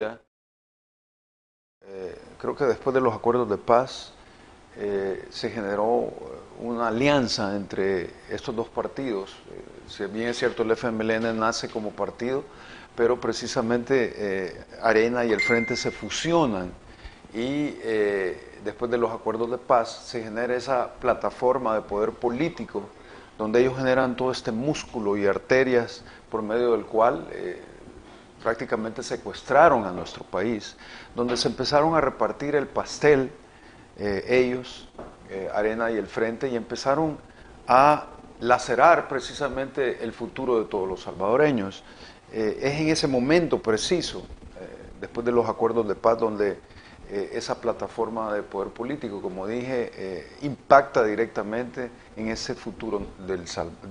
Eh, creo que después de los acuerdos de paz eh, se generó una alianza entre estos dos partidos. Eh, si bien es cierto, el FMLN nace como partido, pero precisamente Arena y el Frente se fusionan y después de los acuerdos de paz se genera esa plataforma de poder político donde ellos generan todo este músculo y arterias por medio del cual prácticamente secuestraron a nuestro país, donde se empezaron a repartir el pastel, eh, ellos, eh, Arena y el Frente, y empezaron a lacerar precisamente el futuro de todos los salvadoreños. Eh, es en ese momento preciso, después de los acuerdos de paz, donde esa plataforma de poder político, como dije, impacta directamente en ese futuro del, del